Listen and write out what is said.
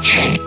Take.